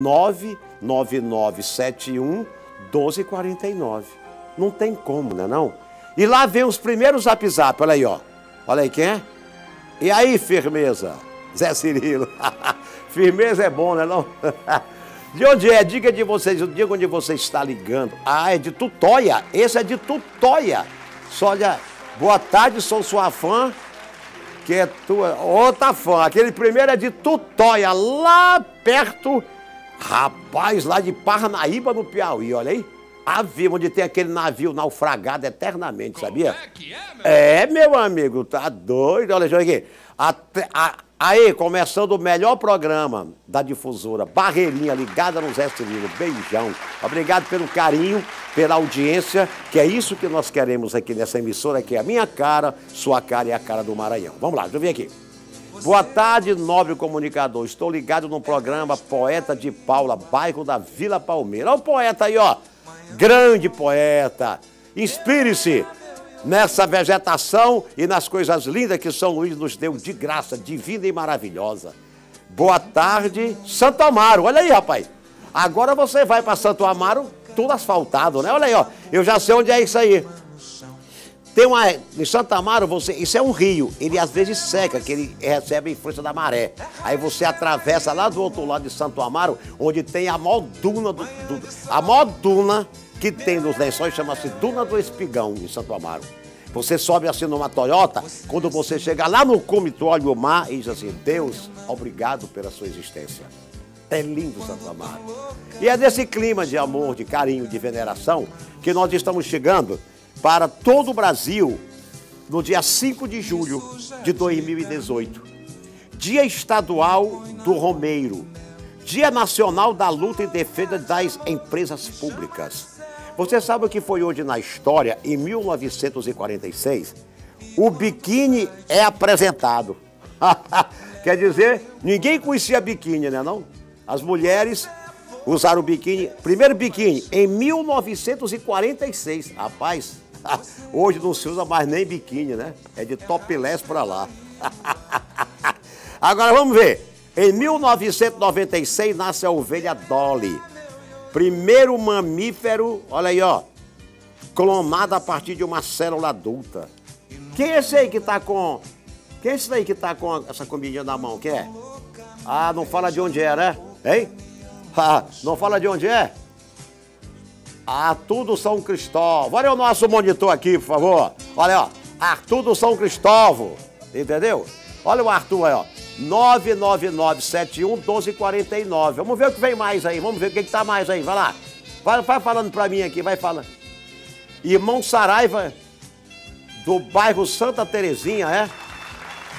99971 1249. Não tem como, né não? E lá vem os primeiros zap zap, olha aí, ó. Olha aí quem é? E aí, firmeza? Zé Cirilo. firmeza é bom, né não? de onde é? Diga de vocês, diga onde você está ligando. Ah, é de Tutóia. Esse é de Tutóia. Só olha, boa tarde, sou sua fã. Que é tua outra fã. Aquele primeiro é de Tutóia, lá perto Rapaz, lá de Parnaíba, no Piauí, olha aí. Havia onde tem aquele navio naufragado eternamente, sabia? É, que é, meu? é, meu amigo, tá doido? Olha, deixa aqui. Até, a, aí, começando o melhor programa da difusora, Barreirinha ligada no Zé Cirilo. Beijão. Obrigado pelo carinho, pela audiência, que é isso que nós queremos aqui nessa emissora, que é a minha cara, sua cara e a cara do Maranhão. Vamos lá, deixa eu ver aqui. Boa tarde, nobre comunicador. Estou ligado no programa Poeta de Paula, bairro da Vila Palmeira. Olha o poeta aí, ó. Grande poeta. Inspire-se nessa vegetação e nas coisas lindas que São Luís nos deu de graça, divina e maravilhosa. Boa tarde, Santo Amaro. Olha aí, rapaz. Agora você vai para Santo Amaro, tudo asfaltado, né? Olha aí, ó. Eu já sei onde é isso aí. Tem uma. Em Santa Amaro, você. Isso é um rio. Ele às vezes seca, que ele recebe a influência da maré. Aí você atravessa lá do outro lado de Santo Amaro, onde tem a maior duna do. do a maior duna que tem nos lençóis chama-se Duna do Espigão, em Santo Amaro. Você sobe assim numa Toyota, quando você chega lá no cume, tu olha o mar e diz assim: Deus, obrigado pela sua existência. É lindo Santo Amaro. E é desse clima de amor, de carinho, de veneração que nós estamos chegando para todo o Brasil no dia 5 de julho de 2018. Dia Estadual do Romeiro. Dia Nacional da Luta em Defesa das Empresas Públicas. Você sabe o que foi hoje na história? Em 1946, o biquíni é apresentado. Quer dizer, ninguém conhecia biquíni, né não? As mulheres usaram o biquíni, primeiro biquíni, em 1946. Rapaz, Hoje não se usa mais nem biquíni, né? É de topless para lá. Agora vamos ver. Em 1996 nasce a ovelha Dolly. Primeiro mamífero, olha aí, ó. Clonado a partir de uma célula adulta. Quem é esse aí que tá com. Quem é esse aí que tá com essa comidinha na mão? Quem é? Ah, não fala de onde é, né? Hein? Não fala de onde é? Arthur do São Cristóvão. Olha o nosso monitor aqui, por favor. Olha, ó. Arthur do São Cristóvão. Entendeu? Olha o Arthur aí, ó. 999711249. Vamos ver o que vem mais aí. Vamos ver o que, que tá mais aí. Vai lá. Vai, vai falando pra mim aqui, vai falando. Irmão Saraiva, do bairro Santa Terezinha, é?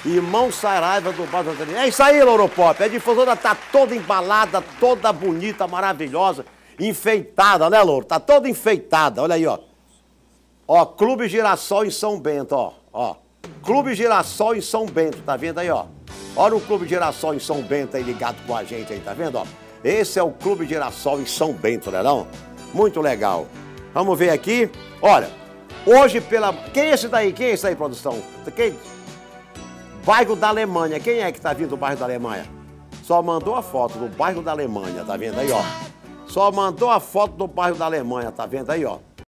Irmão Saraiva do bairro Santa Terezinha. É isso aí, Louropop. A difusora tá toda embalada, toda bonita, maravilhosa enfeitada, né, Louro? Tá toda enfeitada, olha aí, ó. Ó, Clube Girassol em São Bento, ó. Ó, Clube Girassol em São Bento, tá vendo aí, ó? Olha o Clube Girassol em São Bento aí ligado com a gente aí, tá vendo, ó? Esse é o Clube Girassol em São Bento, né não? Muito legal. Vamos ver aqui. Olha, hoje pela... Quem é esse daí? Quem é esse aí, produção? Quem? Bairro da Alemanha. Quem é que tá vindo do bairro da Alemanha? Só mandou a foto do bairro da Alemanha, tá vendo aí, ó? Só mandou a foto do bairro da Alemanha, tá vendo aí, ó?